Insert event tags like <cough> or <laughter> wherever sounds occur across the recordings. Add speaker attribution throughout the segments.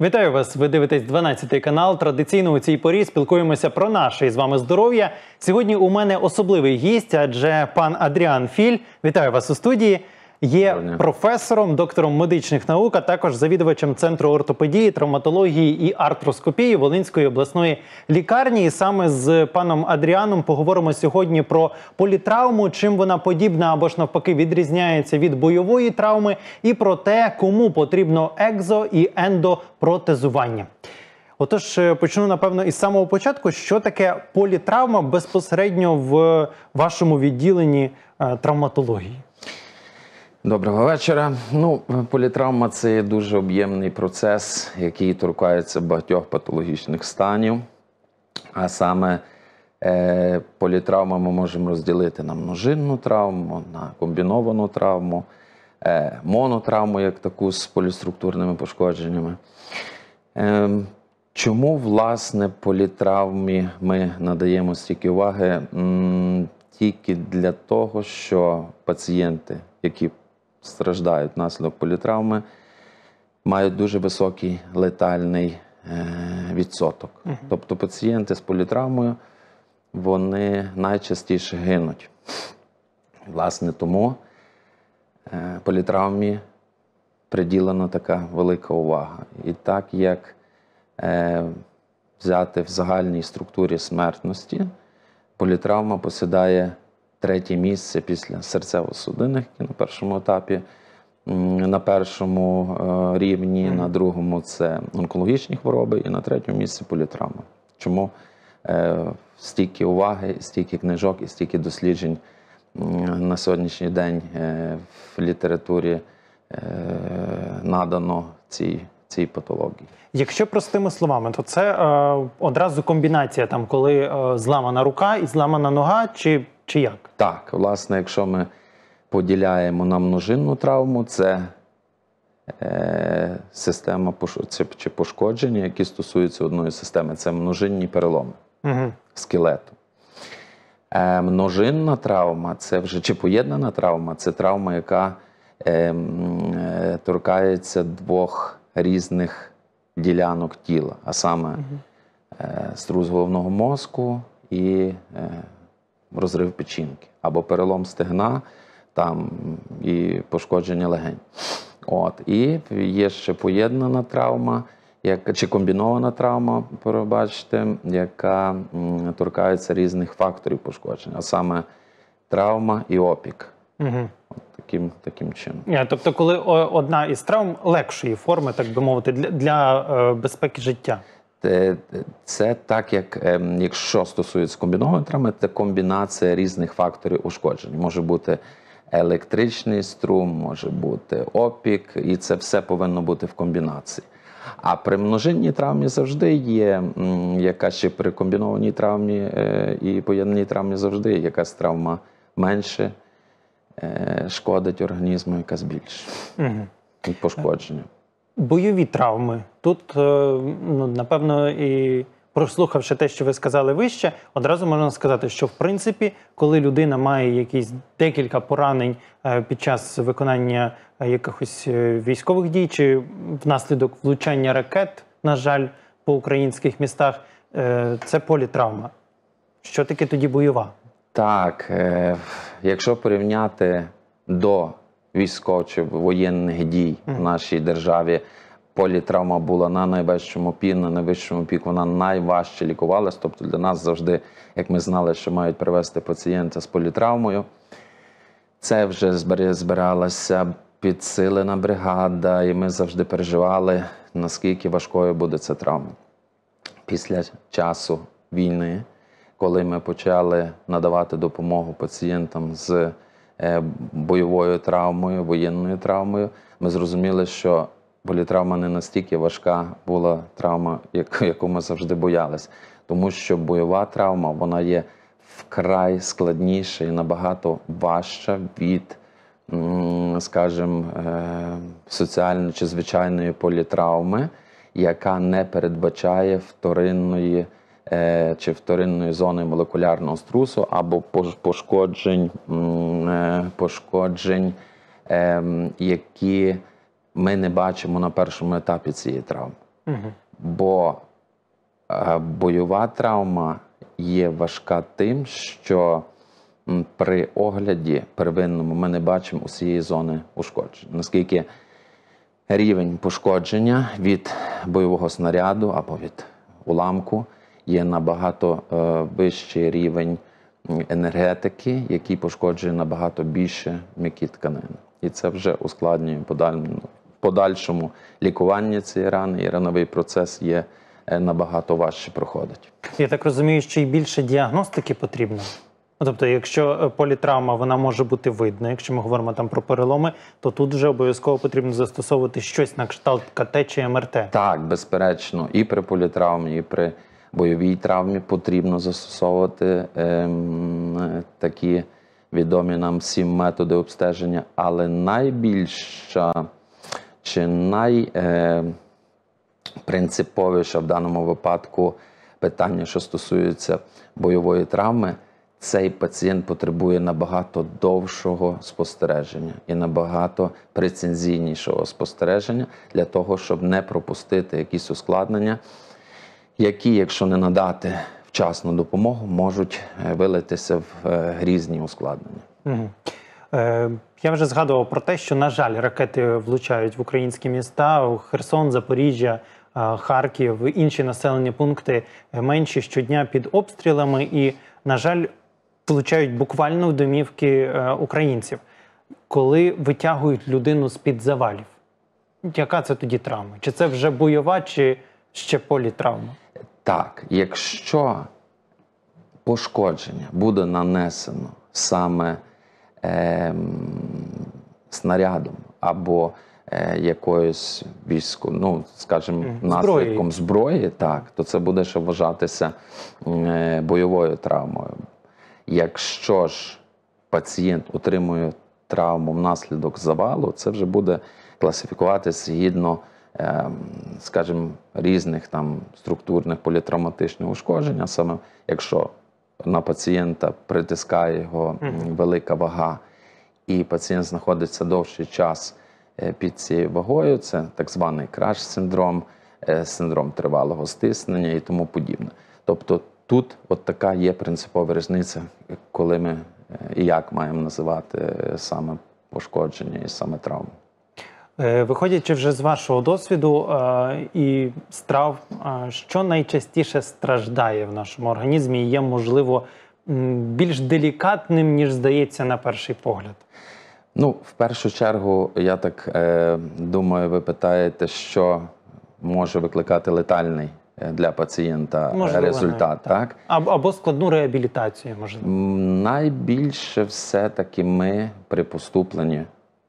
Speaker 1: Вітаю вас! Ви дивитесь 12 канал. Традиційно у цій порі спілкуємося про наше з вами здоров'я. Сьогодні у мене особливий гість, адже пан Адріан Філь. Вітаю вас у студії. Є професором, доктором медичних наук, а також завідувачем центру ортопедії, травматології і артроскопії Волинської обласної лікарні. І саме з паном Адріаном поговоримо сьогодні про політравму, чим вона подібна або ж навпаки відрізняється від бойової травми, і про те, кому потрібно екзо і ендопротезування. Отож, е, почну напевно із самого початку. Що таке політравма безпосередньо в вашому відділенні е, травматології?
Speaker 2: Доброго вечора. Ну, політравма це дуже об'ємний процес, який торкається багатьох патологічних станів. А саме е, політравма ми можемо розділити на множинну травму, на комбіновану травму, е, монотравму, як таку з поліструктурними пошкодженнями. Е, чому, власне, політравмі ми надаємо стільки уваги? М, Тільки для того, що пацієнти, які страждають внаслідок політравми, мають дуже високий летальний е, відсоток. Тобто пацієнти з політравмою вони найчастіше гинуть. Власне, тому е, політравмі приділена така велика увага. І так як е, взяти в загальній структурі смертності, політравма посідає третє місце після серцево-судинних, на першому етапі, на першому е, рівні, на другому це онкологічні хвороби, і на третьому місці політравма. Чому е, стільки уваги, стільки книжок і стільки досліджень на сьогоднішній день е, в літературі надано цій, цій патології?
Speaker 1: Якщо простими словами, то це е, одразу комбінація, там коли е, зламана рука і зламана нога, чи, чи як?
Speaker 2: Так, власне, якщо ми поділяємо на множинну травму, це е, система це, чи пошкодження, які стосуються одної системи. Це множинні переломи
Speaker 1: Угу.
Speaker 2: скелету. Е, множинна травма це вже чи поєднана травма це травма, яка е, е, торкається двох різних ділянок тіла, а саме е, струс головного мозку і е, розрив печінки, або перелом стегна там, і пошкодження легень. От. І є ще поєднана травма, як, чи комбінована травма, пробачте, яка м, торкається різних факторів пошкодження, а саме травма і опік.
Speaker 1: Угу.
Speaker 2: От таким, таким чином.
Speaker 1: Тобто, коли одна із травм легшої форми, так би мовити, для, для е, безпеки життя.
Speaker 2: Те- Це так, як ем, якщо стосується комбінованої травми, це комбінація різних факторів ушкоджень. Може бути електричний струм, може бути опік, і це все повинно бути в комбінації. А при множинній травмі завжди є, м, яка ще при комбінованій травмі е, і поєднаній травмі завжди є якась травма менше е, шкодить організму, якась більше
Speaker 1: Угу.
Speaker 2: пошкодження.
Speaker 1: Бойові травми. Тут, е, ну, напевно, і прослухавши те, що ви сказали вище, одразу можна сказати, що в принципі, коли людина має якісь декілька поранень е, під час виконання е, якихось військових дій чи внаслідок влучання ракет, на жаль, по українських містах, це політравма. Що таке тоді бойова?
Speaker 2: Так, якщо порівняти до військових чи воєнних дій в нашій державі, політравма була на найвищому пі, на найвищому піку, вона найважче лікувалась. Тобто для нас завжди, як ми знали, що мають привезти пацієнта з політравмою, це вже збиралася підсилена бригада, і ми завжди переживали, наскільки важкою буде ця травма. Після часу війни, коли ми почали надавати допомогу пацієнтам з бойовою травмою, воєнною травмою, ми зрозуміли, що політравма не настільки важка була травма, <laughs> яку ми завжди боялись. Тому що бойова травма вона є вкрай складніша і набагато важча від, скажімо, е, соціальної чи звичайної політравми, яка не передбачає вторинної е, чи вторинної зони молекулярного струсу або пошкоджень, е, пошкоджень, ем, які ми не бачимо на першому етапі цієї травми.
Speaker 1: Мгм.
Speaker 2: Бо е, бойова травма є важка тим, що при огляді первинному ми не бачимо усієї зони ушкоджень. Наскільки рівень пошкодження від бойового снаряду або від уламку є набагато е, вищий рівень енергетики, який пошкоджує набагато більше м'які тканини. І це вже ускладнює подаль- подальшому лікування цієї рани, і рановий процес є е, набагато важче проходить.
Speaker 1: Я так розумію, що і більше діагностики потрібно. Ну, Тобто, якщо е, політравма вона може бути видна, якщо ми говоримо там про переломи, то тут вже обов'язково потрібно застосовувати щось на кшталт КТ чи МРТ.
Speaker 2: Так, безперечно, і при політравмі, і при бойовій травмі потрібно застосовувати ем, такі відомі нам всім методи обстеження, але найбільша чи най, е, в даному випадку питання, що стосується бойової травми, цей пацієнт потребує набагато довшого спостереження і набагато прецензійнішого спостереження для того, щоб не пропустити якісь ускладнення, які, якщо не надати вчасну допомогу, можуть е, вилитися в е, різні ускладнення.
Speaker 1: Е, я вже згадував про те, що, на жаль, ракети влучають в українські міста, Херсон, Запоріжжя, Харків, інші населені пункти менші щодня під обстрілами і, на жаль, влучають буквально в домівки українців. Коли витягують людину з-під завалів, яка це тоді травма? Чи це вже бойова, чи ще політравма?
Speaker 2: Так, якщо пошкодження буде нанесено саме ем, снарядом або е, якоюсь військо, ну скажімо, наслідком зброї, так, то це буде ще вважатися е, бойовою травмою. Якщо ж пацієнт отримує травму внаслідок завалу, це вже буде класифікуватися згідно, скажімо, різних там структурних політравматичних ушкоджень. А саме, якщо на пацієнта притискає його велика вага, і пацієнт знаходиться довший час е, під цією вагою, це так званий краш-синдром, е, синдром тривалого стиснення і тому подібне. Тобто тут от така є принципова різниця, коли ми е, і як маємо називати саме пошкодження і саме травму.
Speaker 1: Е, Виходячи вже з вашого досвіду е, і страв, е, що найчастіше страждає в нашому організмі і є, можливо, більш делікатним, ніж здається на перший погляд.
Speaker 2: Ну, в першу чергу, я так е, думаю, ви питаєте, що може викликати летальний для пацієнта
Speaker 1: Можливо,
Speaker 2: результат,
Speaker 1: навіть,
Speaker 2: так?
Speaker 1: Або, або складну реабілітацію, можливо.
Speaker 2: Найбільше все-таки ми при поступленні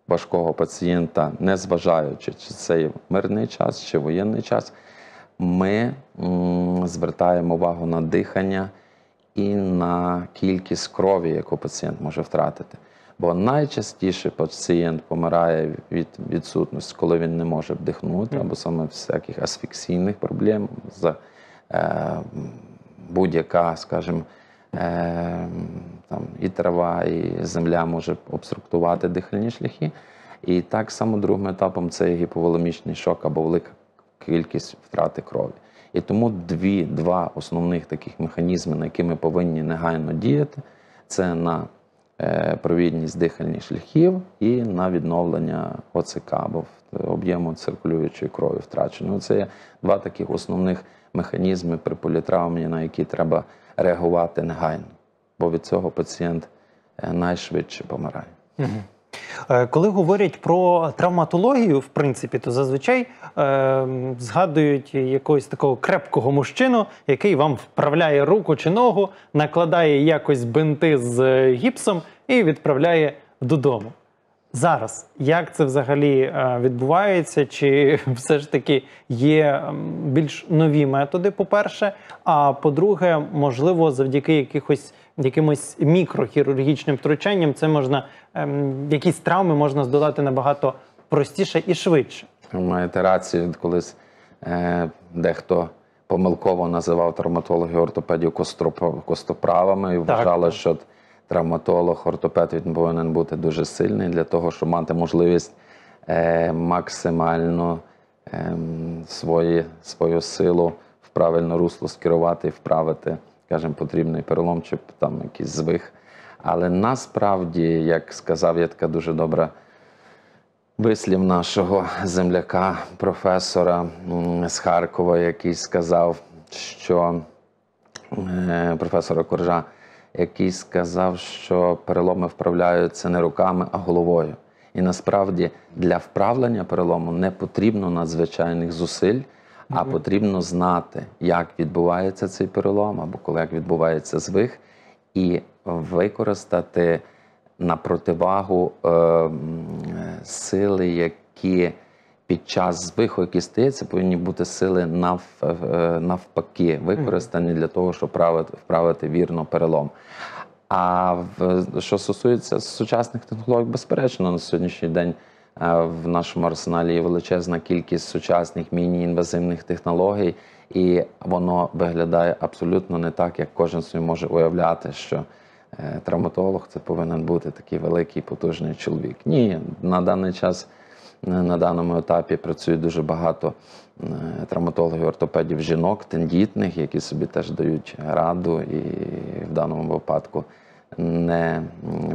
Speaker 2: важкого пацієнта, незважаючи, чи це мирний час, чи воєнний час, ми звертаємо увагу на дихання і на кількість крові, яку пацієнт може втратити. Бо найчастіше пацієнт помирає від відсутності, коли він не може вдихнути, або саме всяких асфіксійних проблем з е, будь-яка, скажімо, е, там і трава, і земля може обструктувати дихальні шляхи. І так само другим етапом це є гіповолемічний шок або велика кількість втрати крові. І тому дві, два основних таких механізми, на які ми повинні негайно діяти, це на е, провідність дихальних шляхів і на відновлення ОЦК або об'єму циркулюючої крові втраченої. Це є два таких основних механізми при політравмі, на які треба реагувати негайно, бо від цього пацієнт е, найшвидше помирає.
Speaker 1: Е, Коли говорять про травматологію, в принципі, то зазвичай е, згадують якогось такого крепкого мужчину, який вам вправляє руку чи ногу, накладає якось бинти з е, гіпсом і відправляє додому. Зараз як це взагалі відбувається? Чи <laughs> все ж таки є більш нові методи, по-перше, а по-друге, можливо, завдяки якихось якимось мікрохірургічним втручанням, це можна ем, якісь травми можна здолати набагато простіше і швидше.
Speaker 2: Ви маєте рацію, колись е, дехто помилково називав травматологів ортопедів костоправами і вважали, що травматолог, ортопед він повинен бути дуже сильний для того, щоб мати можливість е, максимально ем, свої, свою силу в правильне русло скерувати і вправити, скажімо, потрібний перелом чи там якийсь звих. Але насправді, як сказав, є така дуже добра вислів нашого земляка, професора з Харкова, який сказав, що е, професора Коржа, який сказав, що переломи вправляються не руками, а головою. І насправді для вправлення перелому не потрібно надзвичайних зусиль, а потрібно знати, як відбувається цей перелом, або коли як відбувається звих, і використати на противагу е, сили, які під час звиху, який стається, повинні бути сили нав, е, навпаки, використані для того, щоб вправити, вправити вірно перелом. А в, що стосується сучасних технологій, безперечно, на сьогоднішній день в нашому арсеналі є величезна кількість сучасних міні-інвазивних технологій, і воно виглядає абсолютно не так, як кожен собі може уявляти, що е, травматолог це повинен бути такий великий потужний чоловік. Ні, на даний час е, на даному етапі працює дуже багато е, травматологів, ортопедів жінок, тендітних, які собі теж дають раду і в даному випадку не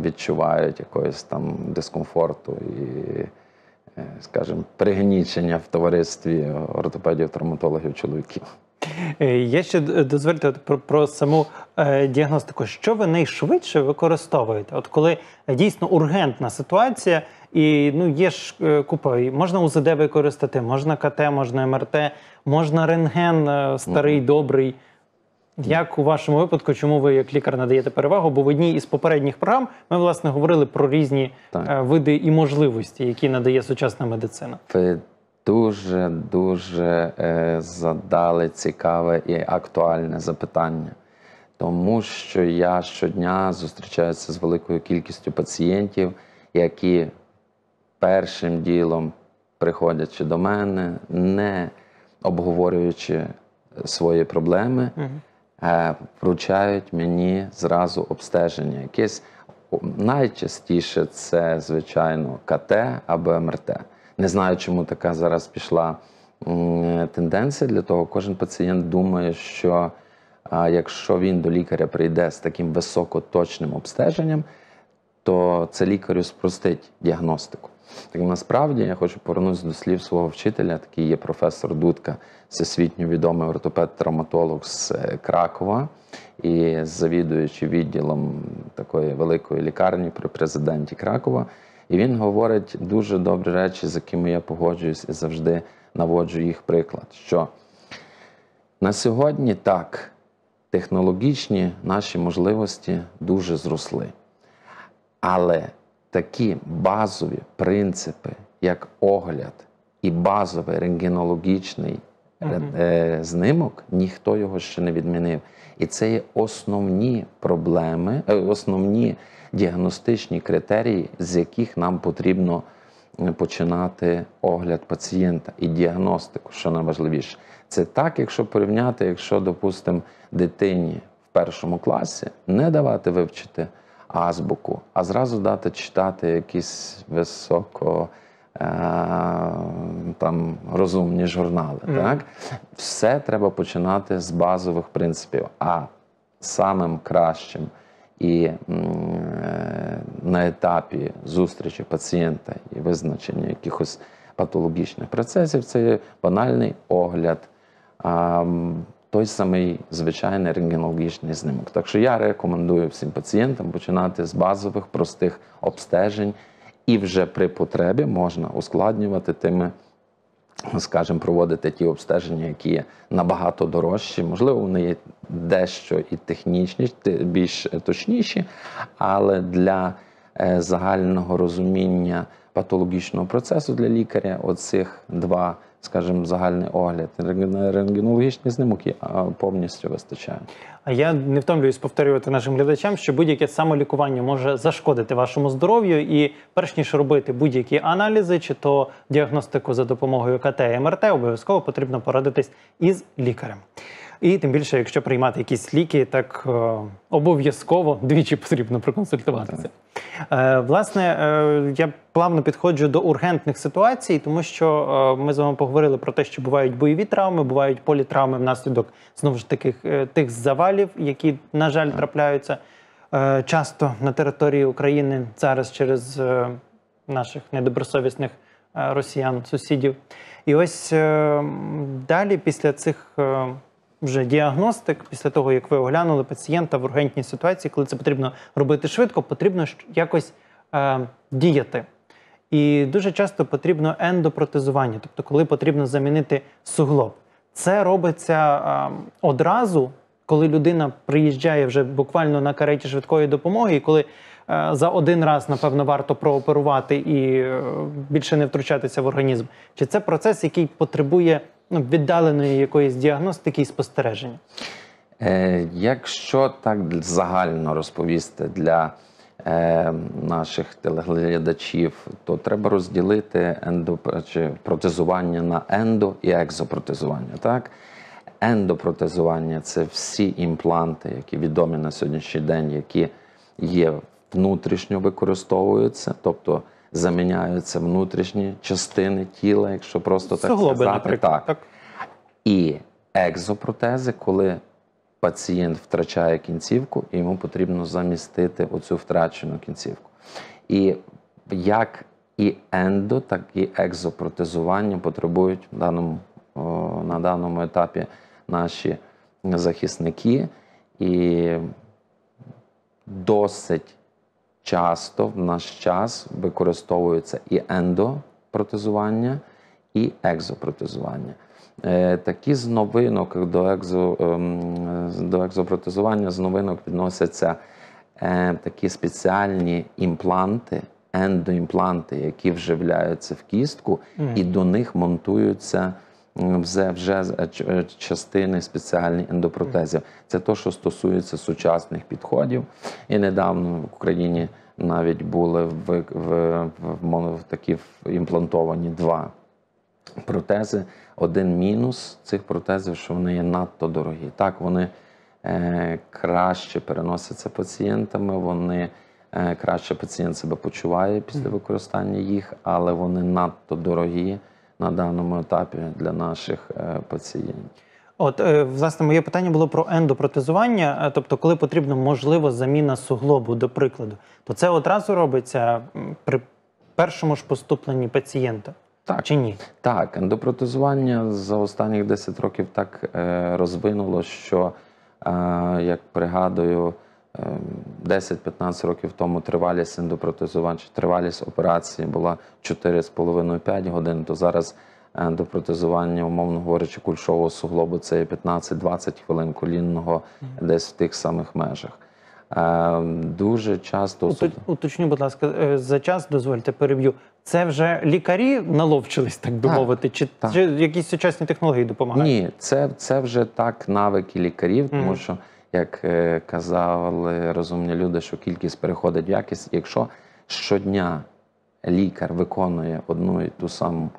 Speaker 2: відчувають якогось там дискомфорту і, е, скажімо, пригнічення в товаристві ортопедів, травматологів, чоловіків.
Speaker 1: Е, Я ще дозвольте про, про саму е, діагностику. Що ви найшвидше використовуєте? От коли дійсно ургентна ситуація, і ну є ж е, купа, можна УЗД використати, можна КТ, можна МРТ, можна рентген е, старий, добрий. Як у вашому випадку, чому ви як лікар надаєте перевагу? Бо в одній із попередніх програм ми власне говорили про різні
Speaker 2: Так.
Speaker 1: е, види і можливості, які надає сучасна медицина.
Speaker 2: Ви дуже дуже е, задали цікаве і актуальне запитання, тому що я щодня зустрічаюся з великою кількістю пацієнтів, які першим ділом, приходячи до мене, не обговорюючи свої проблеми, е, вручають мені зразу обстеження. Якесь найчастіше це, звичайно, КТ або МРТ. Не знаю, чому така зараз пішла тенденція для того. Кожен пацієнт думає, що якщо він до лікаря прийде з таким високоточним обстеженням, то це лікарю спростить діагностику. Так насправді я хочу повернутися до слів свого вчителя, такий є професор Дудка, всесвітньо відомий ортопед-травматолог з е, Кракова і завідуючи відділом такої великої лікарні при президенті Кракова. І він говорить дуже добрі речі, з якими я погоджуюсь і завжди наводжу їх приклад. Що на сьогодні так, технологічні наші можливості дуже зросли. Але такі базові принципи, як огляд і базовий рентгенологічний е, знимок, ніхто його ще не відмінив. І це є основні проблеми, е, основні діагностичні критерії, з яких нам потрібно е, починати огляд пацієнта і діагностику, що найважливіше. Це так, якщо порівняти, якщо, допустимо, дитині в першому класі не давати вивчити азбуку, а зразу дати читати якісь високо е, там розумні журнали. Так? Все треба починати з базових принципів. А самим кращим і е, на етапі зустрічі пацієнта і визначення якихось патологічних процесів це є банальний огляд. Той самий звичайний рентгенологічний знимок. Так що я рекомендую всім пацієнтам починати з базових простих обстежень, і вже при потребі можна ускладнювати тими, скажімо, проводити ті обстеження, які є набагато дорожчі. Можливо, вони є дещо і технічні, більш точніші, але для е, загального розуміння патологічного процесу для лікаря оцих два, скажімо, загальний огляд, Рентгенологічні знімки повністю вистачає.
Speaker 1: А я не втомлююсь повторювати нашим глядачам, що будь-яке самолікування може зашкодити вашому здоров'ю, і перш ніж робити будь-які аналізи чи то діагностику за допомогою КТ і МРТ, обов'язково потрібно порадитись із лікарем. І тим більше, якщо приймати якісь ліки, так е, обов'язково двічі потрібно проконсультуватися. Е, власне, е, я плавно підходжу до ургентних ситуацій, тому що е, ми з вами поговорили про те, що бувають бойові травми, бувають політравми внаслідок знову ж таки е, тих завалів, які, на жаль, трапляються е, часто на території України зараз через е, наших недобросовісних е, росіян, сусідів. І ось е, далі, після цих е, вже діагностик, після того як ви оглянули пацієнта в ургентній ситуації, коли це потрібно робити швидко, потрібно якось е, діяти. І дуже часто потрібно ендопротезування, тобто коли потрібно замінити суглоб. Це робиться е, одразу, коли людина приїжджає вже буквально на кареті швидкої допомоги, і коли е, за один раз, напевно, варто прооперувати і е, більше не втручатися в організм. Чи це процес, який потребує ну, віддаленої якоїсь діагностики і спостереження?
Speaker 2: Е, Якщо так загально розповісти для е, наших телеглядачів, то треба розділити ендо, чи протезування на ендо і екзопротезування. Так? Ендопротезування це всі імпланти, які відомі на сьогоднішній день, які є внутрішньо використовуються, тобто заміняються внутрішні частини тіла, якщо просто так
Speaker 1: Суглоби,
Speaker 2: сказати.
Speaker 1: наприклад.
Speaker 2: Так. І екзопротези, коли пацієнт втрачає кінцівку, і йому потрібно замістити оцю втрачену кінцівку. І як і ендо, так і екзопротезування потребують в даному, на даному етапі наші захисники. І досить часто в наш час використовується і ендопротезування, і екзопротезування. Е, Такі з новинок до, екзо, ем, до екзопротезування з новинок відносяться е, такі спеціальні імпланти, ендоімпланти, які вживляються в кістку, і до них монтуються вже, вже е, е, частини спеціальні ендопротезів. Це то, що стосується сучасних підходів. І недавно в Україні навіть були в, в, в такі імплантовані два протези. Один мінус цих протезів, що вони є надто дорогі. Так, вони е, краще переносяться пацієнтами, вони е, краще пацієнт себе почуває після використання їх, але вони надто дорогі на даному етапі для наших е, пацієнтів.
Speaker 1: От, е, власне, моє питання було про ендопротезування. Е, Тобто, коли потрібно, можливо, заміна суглобу, до прикладу, то це одразу робиться при першому ж поступленні пацієнта.
Speaker 2: Так.
Speaker 1: Чи ні?
Speaker 2: Так, ендопротезування за останніх 10 років так розвинуло, що, як пригадую, 10-15 років тому тривалість ендопротезування, чи тривалість операції була 4,5-5 годин, то зараз ендопротезування, умовно говорячи, кульшового суглобу це є 15-20 хвилин колінного десь в тих самих межах. Е, Дуже часто
Speaker 1: Уточ- Уточню, будь ласка, е, за час дозвольте переб'ю. Це вже лікарі наловчились, так би мовити, чи,
Speaker 2: так.
Speaker 1: чи якісь сучасні технології допомагають?
Speaker 2: Ні, це, це вже так навики лікарів, тому що, як е, казали розумні люди, що кількість переходить в якість. Якщо щодня лікар виконує одну і ту саму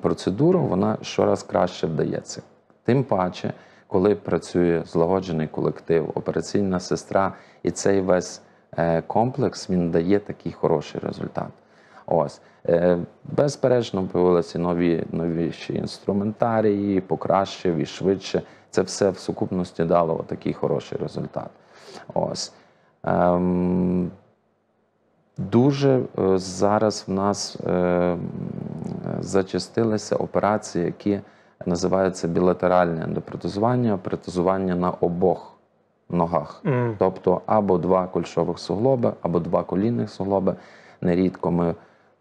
Speaker 2: процедуру, вона щораз краще вдається. Тим паче, коли працює злагоджений колектив, операційна сестра, і цей весь е, комплекс він дає такий хороший результат. Ось. Е, Безперечно, появилися нові новіші інструментарії, покращив і швидше. Це все в сукупності дало такий хороший результат. Ось. Ем, Дуже е, зараз в нас е, зачастилися операції, які називаються білатеральне ендопротезування, протезування на обох ногах.
Speaker 1: Мгм.
Speaker 2: Тобто або два кульшових суглоби, або два колінних суглоби. Нерідко ми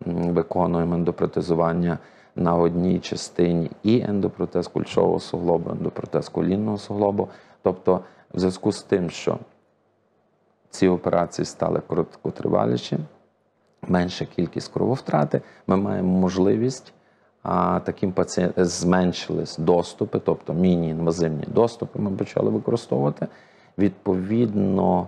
Speaker 2: виконуємо ендопротезування на одній частині і ендопротез кульшового суглобу, ендопротез колінного суглобу. Тобто, в зв'язку з тим, що ці операції стали короткотриваліші, менша кількість крововтрати, ми маємо можливість а, таким пацієнтам зменшились доступи, тобто міні-інвазивні доступи ми почали використовувати. Відповідно,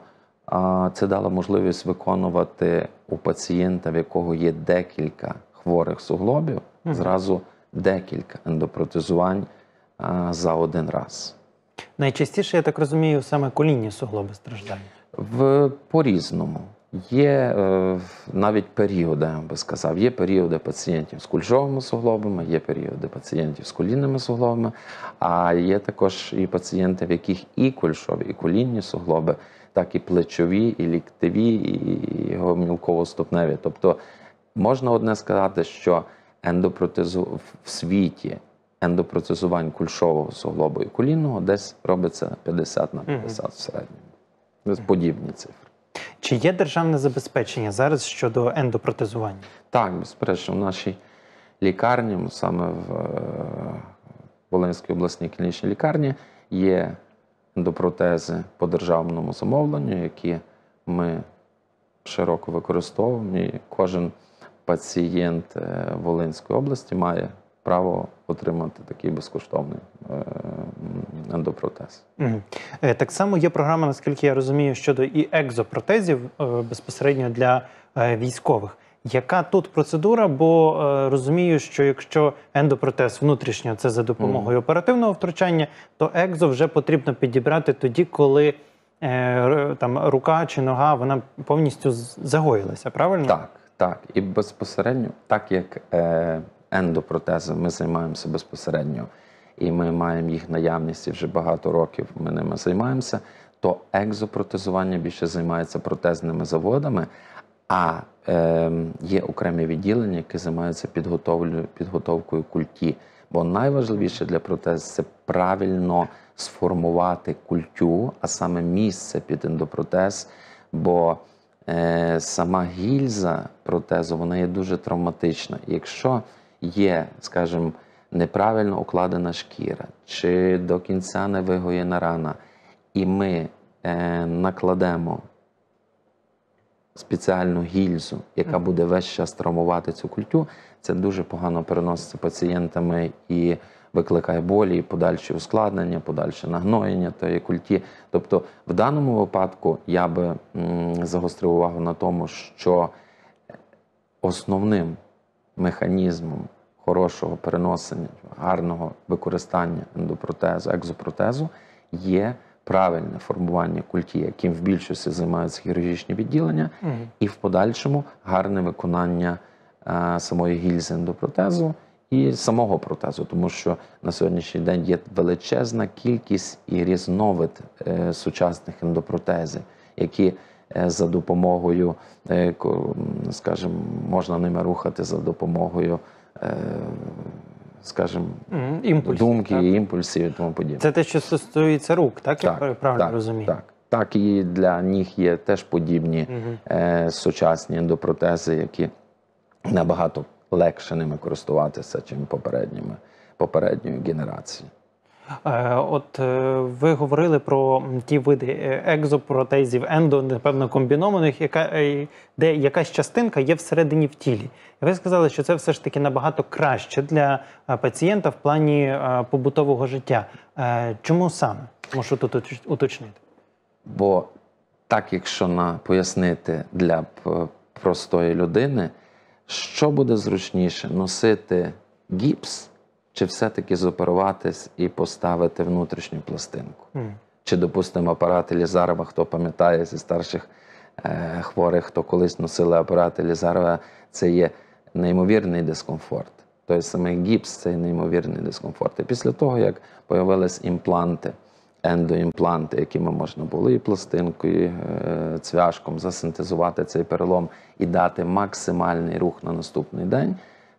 Speaker 2: це дало можливість виконувати у пацієнта, в якого є декілька хворих суглобів, зразу декілька ендопротезувань а, за один раз.
Speaker 1: Найчастіше, я так розумію, саме колінні суглоби страждають.
Speaker 2: В по-різному. Є е, навіть періоди, я би сказав. Є періоди пацієнтів з кульшовими суглобами, є періоди пацієнтів з колінними суглобами, а є також і пацієнти, в яких і кульшові, і колінні суглоби, так і плечові, і ліктеві, і гомілково-ступневі. Тобто можна одне сказати, що ендопротезу в світі ендопротезувань кульшового суглобу і колінного десь робиться 50 на 50 в середньому. Ось подібні цифри.
Speaker 1: Чи є державне забезпечення зараз щодо ендопротезування?
Speaker 2: Так, безперечно, в нашій лікарні, саме в е, Волинській обласній клінічній лікарні, є ендопротези по державному замовленню, які ми широко використовуємо. І кожен пацієнт е, Волинської області має право отримати такий безкоштовний е, ендопротез.
Speaker 1: Е, Так само є програма, наскільки я розумію, щодо і екзопротезів безпосередньо для військових. Яка тут процедура? Бо е, розумію, що якщо ендопротез внутрішньо це за допомогою оперативного втручання, то екзо вже потрібно підібрати тоді, коли е, там рука чи нога вона повністю загоїлася, правильно?
Speaker 2: Так, так. І безпосередньо, так як е, ендопротези ми займаємося безпосередньо, і ми маємо їх наявність і вже багато років ми ними займаємося, то екзопротезування більше займається протезними заводами, а е, є окремі відділення, які займаються підготовкою культі. Бо найважливіше для протез це правильно сформувати культю, а саме місце під ендопротез. Бо е, сама гільза протезу вона є дуже травматична. Якщо є, скажімо, неправильно укладена шкіра, чи до кінця не вигоєна рана, і ми е, накладемо спеціальну гільзу, яка буде весь час травмувати цю культю, це дуже погано переноситься пацієнтами і викликає болі, подальші ускладнення, подальше нагноєння тої культі. Тобто, в даному випадку я би загострив увагу на тому, що основним механізмом хорошого переносення, гарного використання ендопротезу, екзопротезу є правильне формування культі, яким в більшості займаються хірургічні відділення,
Speaker 1: Мгм.
Speaker 2: і в подальшому гарне виконання е, самої гільзи ендопротезу і самого протезу, тому що на сьогоднішній день є величезна кількість і різновид е, сучасних ендопротезів, які е, за допомогою, е, скажімо, можна ними рухати за допомогою, скажімо,
Speaker 1: Мгм. Імпульс.
Speaker 2: думки,
Speaker 1: так?
Speaker 2: імпульсів і тому подібне.
Speaker 1: Це те, що стосується рук, так? я правильно
Speaker 2: так,
Speaker 1: розумію?
Speaker 2: Так, так, і для ніг є теж подібні
Speaker 1: Мгм.
Speaker 2: е, сучасні ендопротези, які набагато легше ними користуватися, чим попередніми попередньої генерації.
Speaker 1: Е, От е, ви говорили про ті види е, екзопротезів, ендо, напевно, комбінованих, яка, де якась частинка є всередині в тілі. Ви сказали, що це все ж таки набагато краще для пацієнта в плані побутового життя. Чому саме? Можу тут уточ- уточнити.
Speaker 2: Бо так, якщо на пояснити для простої людини, що буде зручніше носити гіпс, чи все-таки зоперуватись і поставити внутрішню пластинку?
Speaker 1: М.
Speaker 2: Чи, допустимо, апарати Лізарова, хто пам'ятає зі старших е, хворих, хто колись носили апарати Лізарова, це є неймовірний дискомфорт. Тобто саме гіпс це неймовірний дискомфорт. І після того, як з'явились імпланти, ендоімпланти, якими можна було і пластинкою, і е, цвяшком засинтезувати цей перелом і дати максимальний рух на наступний день.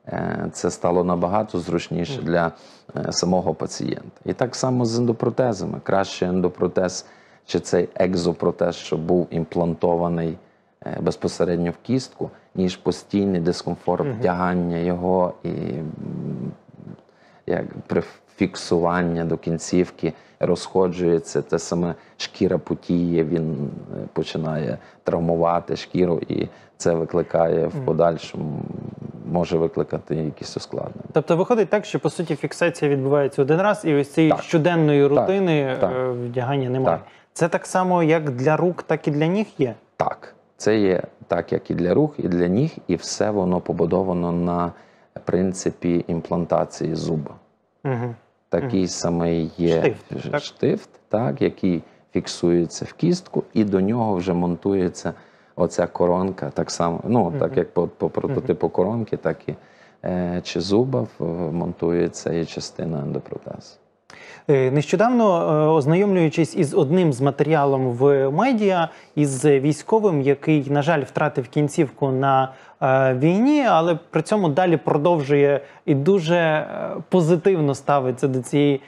Speaker 2: Е, Це стало набагато зручніше для е, самого пацієнта. І так само з ендопротезами. Краще ендопротез чи цей екзопротез, що був імплантований безпосередньо в кістку, ніж постійний дискомфорт вдягання його і як прифіксування до кінцівки розходжується, те саме шкіра потіє, він е, починає травмувати шкіру, і це викликає в подальшому, може викликати якісь ускладнення.
Speaker 1: Тобто виходить так, що по суті фіксація відбувається один раз, і ось цієї
Speaker 2: Так.
Speaker 1: щоденної рутини
Speaker 2: Так.
Speaker 1: е, вдягання немає.
Speaker 2: Так.
Speaker 1: Це так само, як для рук, так і для ніг є.
Speaker 2: Так, це є так, як і для рух, і для ніг, і все воно побудовано на принципі імплантації зуба.
Speaker 1: Угу.
Speaker 2: Такий самий є
Speaker 1: Штифт, так?
Speaker 2: штифт, так, який фіксується в кістку, і до нього вже монтується оця коронка, так само, ну так як по, по прототипу коронки, так і е, чи зуба монтується і частина ендопротезу.
Speaker 1: Е, Нещодавно, е, ознайомлюючись із одним з матеріалом в медіа, із військовим, який, на жаль, втратив кінцівку на е, війні, але при цьому далі продовжує і дуже позитивно ставиться до цієї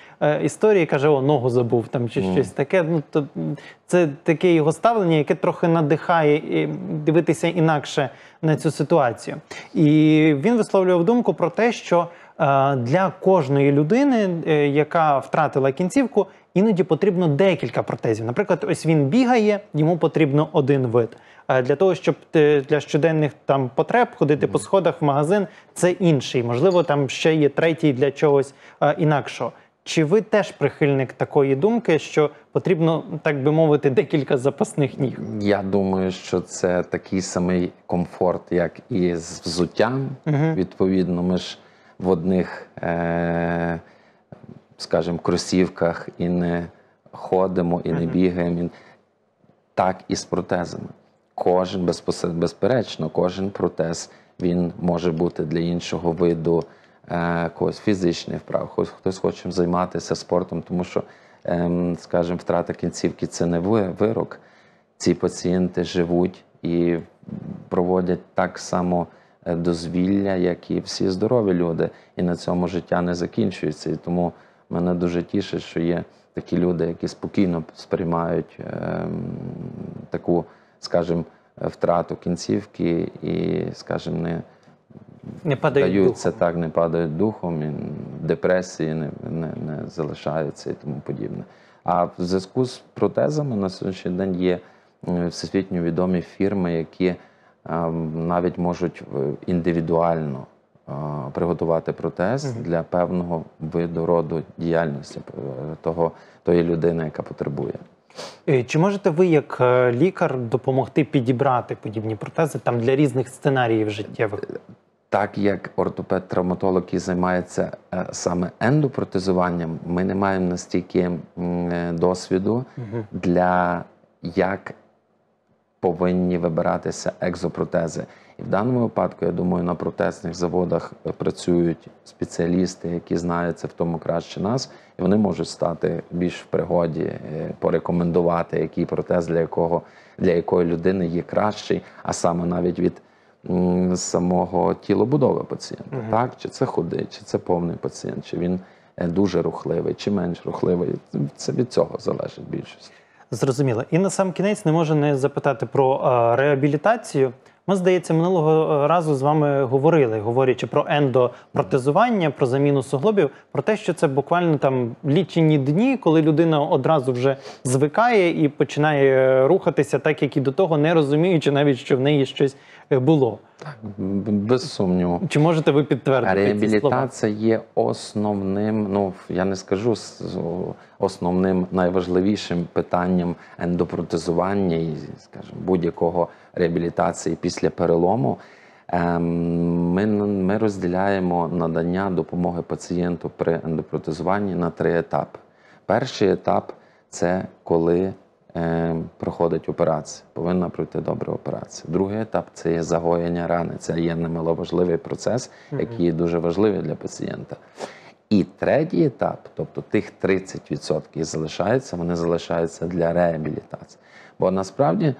Speaker 1: історії. каже: О, ногу забув там чи
Speaker 2: Мгм.
Speaker 1: щось таке. Ну то це таке його ставлення, яке трохи надихає і дивитися інакше на цю ситуацію. І він висловлював думку про те, що для кожної людини, е, яка втратила кінцівку, іноді потрібно декілька протезів. Наприклад, ось він бігає, йому потрібно один вид. Е, Для того, щоб е, для щоденних там потреб ходити по сходах в магазин, це інший. Можливо, там ще є третій для чогось е, інакшого. Чи ви теж прихильник такої думки, що потрібно, так би мовити, декілька запасних ніг?
Speaker 2: Я думаю, що це такий самий комфорт, як і з взуттям.
Speaker 1: Мгм.
Speaker 2: Відповідно, ми ж в одних, е, скажімо, кросівках і не ходимо, і не бігаємо. Так і з протезами. Кожен безперечно, кожен протез він може бути для іншого виду е, когось фізичних вправ, хтось, хоче займатися спортом, тому що, ем, скажімо, втрата кінцівки це не ви- вирок. Ці пацієнти живуть і проводять так само е, дозвілля, як і всі здорові люди. І на цьому життя не закінчується. І тому мене дуже тішить, що є такі люди, які спокійно сприймають ем, таку, скажімо, втрату кінцівки і, скажімо, не
Speaker 1: Не падають
Speaker 2: даються
Speaker 1: духом.
Speaker 2: так, не падають духом, і депресії не, не, не залишаються і тому подібне. А в зв'язку з протезами на сьогоднішній день є е, всесвітньо відомі фірми, які е, навіть можуть е, індивідуально е, приготувати протез для певного виду роду діяльності е, того, тої людини, яка потребує.
Speaker 1: Е, Чи можете ви, як е, лікар, допомогти підібрати подібні протези там для різних сценаріїв життєвих?
Speaker 2: Так як ортопед-травматолог, який займається е, саме ендопротезуванням, ми не маємо настільки е, досвіду для як повинні вибиратися екзопротези. І в даному випадку, я думаю, на протезних заводах працюють спеціалісти, які знаються в тому краще нас, і вони можуть стати більш в пригоді, е, порекомендувати, який протез для якого для якої людини є кращий, а саме навіть від самого тілобудови пацієнта.
Speaker 1: Мгм.
Speaker 2: Так, чи це худий, чи це повний пацієнт, чи він е, дуже рухливий, чи менш рухливий. Це від цього залежить більшість.
Speaker 1: Зрозуміло. І на сам кінець не можу не запитати про е, реабілітацію. Ми, здається, минулого е, разу з вами говорили, говорячи про ендопротезування, про заміну суглобів, про те, що це буквально там лічені дні, коли людина одразу вже звикає і починає е, рухатися, так як і до того, не розуміючи навіть, що в неї щось е, було.
Speaker 2: Б- Без сумніву.
Speaker 1: Чи можете ви підтвердити ці слова?
Speaker 2: Реабілітація є основним, ну я не скажу основним найважливішим питанням ендопротезування і, скажімо, будь-якого реабілітації після перелому. Ем, Ми, ми розділяємо надання допомоги пацієнту при ендопротезуванні на три етапи. Перший етап це коли е, проходить операція, повинна пройти добре операція. Другий етап це є загоєння рани. Це є немаловажливий процес, який є дуже важливий для пацієнта. І третій етап, тобто тих 30% залишаються, вони залишаються для реабілітації. Бо насправді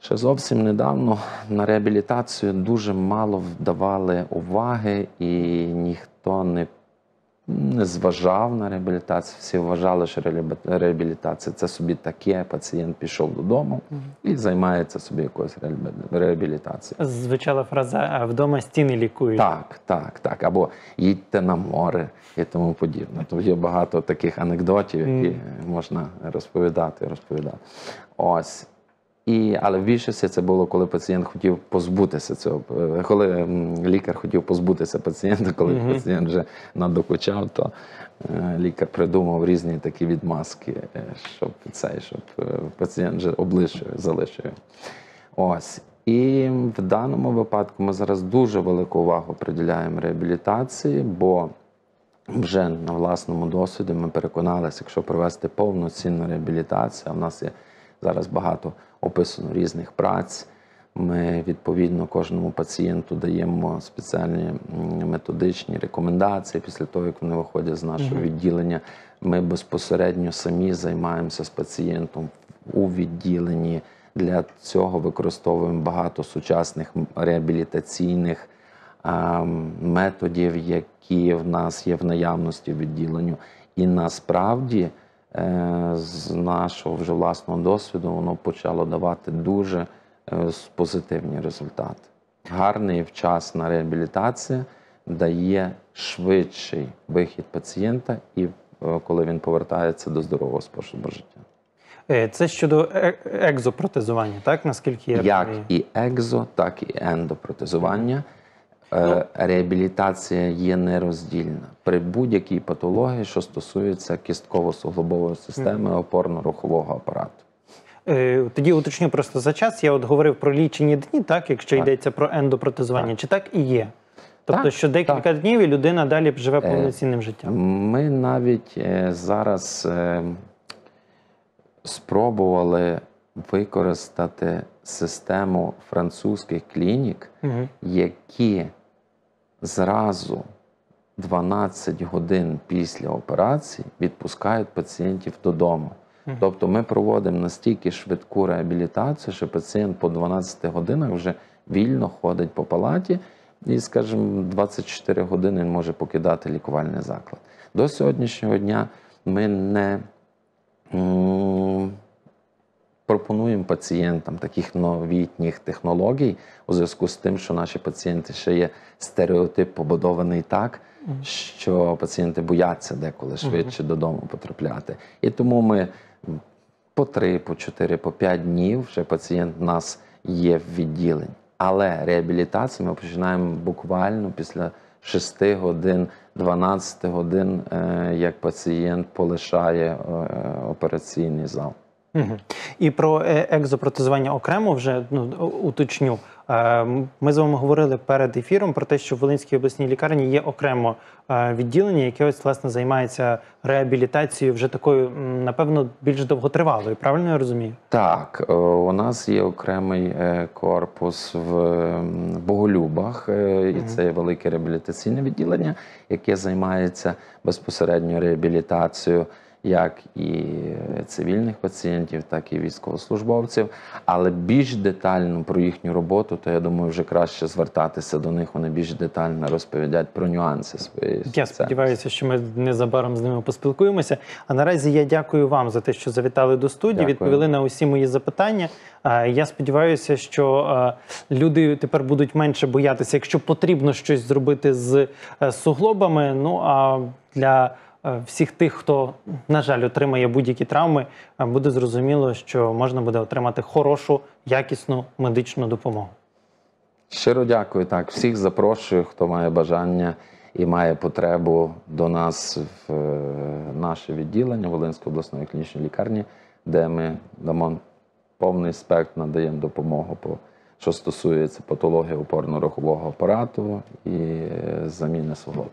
Speaker 2: ще зовсім недавно на реабілітацію дуже мало вдавали уваги, і ніхто не, не зважав на реабілітацію. Всі вважали, що реабілітація це собі таке, пацієнт пішов додому і займається собі якоюсь реабілітацією.
Speaker 1: Звучала фраза «А вдома стіни лікують.
Speaker 2: Так, так, так. Або їдьте на море і тому подібне. То є багато таких анекдотів, які можна розповідати, розповідати. Ось. І, але в більшості це було, коли пацієнт хотів позбутися цього. е, Коли лікар хотів позбутися пацієнта, коли
Speaker 1: Мгм.
Speaker 2: пацієнт вже надокучав, то е, лікар придумав різні такі відмазки, е, щоб цей, щоб пацієнт вже облишив, залишив. Ось. І в даному випадку ми зараз дуже велику увагу приділяємо реабілітації, бо вже на власному досвіді ми переконалися, якщо провести повноцінну реабілітацію, а в нас є зараз багато описано різних праць. Ми відповідно кожному пацієнту даємо спеціальні методичні рекомендації після того, як вони виходять з нашого відділення. Ми безпосередньо самі займаємося з пацієнтом у відділенні. Для цього використовуємо багато сучасних реабілітаційних методів, які в нас є в наявності в відділенню. І насправді, з нашого вже власного досвіду, воно почало давати дуже е, позитивні результати. Гарна і вчасна реабілітація дає швидший вихід пацієнта, і е, коли він повертається до здорового способу життя.
Speaker 1: Е, Це щодо е- екзопротезування, так наскільки я
Speaker 2: Як і екзо, так і ендопротезування. Е, Реабілітація є нероздільна при будь-якій патології, що стосується кістково-суглобової системи опорно-рухового апарату.
Speaker 1: Е, Тоді уточню просто за час. Я от говорив про лічені дні, так якщо
Speaker 2: Так.
Speaker 1: йдеться про ендопротезування, чи так і є? Тобто,
Speaker 2: Так,
Speaker 1: що декілька днів і людина далі живе повноцінним життям.
Speaker 2: Ми навіть е, зараз е, спробували використати систему французьких клінік,
Speaker 1: Мгм.
Speaker 2: які зразу 12 годин після операції відпускають пацієнтів додому. Тобто ми проводимо настільки швидку реабілітацію, що пацієнт по 12 годинах вже вільно ходить по палаті, і, скажімо, 24 години він може покидати лікувальний заклад. До сьогоднішнього дня ми не пропонуємо пацієнтам таких новітніх технологій у зв'язку з тим, що наші пацієнти ще є стереотип побудований так, що пацієнти бояться деколи швидше додому потрапляти. І тому ми по 3, по 4, по 5 днів вже пацієнт у нас є в відділенні. Але реабілітацію ми починаємо буквально після 6 годин, 12 годин, е, як пацієнт полишає е, операційний зал.
Speaker 1: Мгм. І про е, екзопротезування окремо вже ну, уточню. Е, Ми з вами говорили перед ефіром про те, що в Волинській обласній лікарні є окремо е, відділення, яке ось власне займається реабілітацією вже такою, напевно, більш довготривалою. Правильно я розумію?
Speaker 2: Так, у нас є окремий корпус в Боголюбах, і це є велике реабілітаційне відділення, яке займається безпосередньо реабілітацією як і цивільних пацієнтів, так і військовослужбовців. Але більш детально про їхню роботу, то я думаю, вже краще звертатися до них. Вони більш детально розповідять про нюанси своєї
Speaker 1: Я сподіваюся, що ми незабаром з ними поспілкуємося. А наразі я дякую вам за те, що завітали до студії,
Speaker 2: Дякую.
Speaker 1: відповіли на усі мої запитання. Я сподіваюся, що люди тепер будуть менше боятися, якщо потрібно щось зробити з е, суглобами. Ну а для всіх тих, хто, на жаль, отримає будь-які травми, е, буде зрозуміло, що можна буде отримати хорошу, якісну медичну допомогу.
Speaker 2: Щиро дякую. Так, всіх запрошую, хто має бажання і має потребу до нас в е, наше відділення Волинської обласної клінічної лікарні, де ми дамо повний спектр, надаємо допомогу по що стосується патології опорно-рухового апарату і е, заміни суглобів.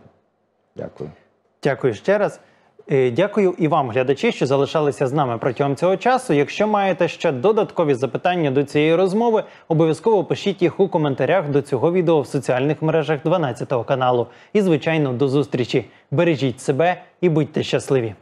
Speaker 2: Дякую.
Speaker 1: Дякую ще раз. Е, Дякую і вам, глядачі, що залишалися з нами протягом цього часу. Якщо маєте ще додаткові запитання до цієї розмови, обов'язково пишіть їх у коментарях до цього відео в соціальних мережах 12 каналу. І, звичайно, до зустрічі. Бережіть себе і будьте щасливі!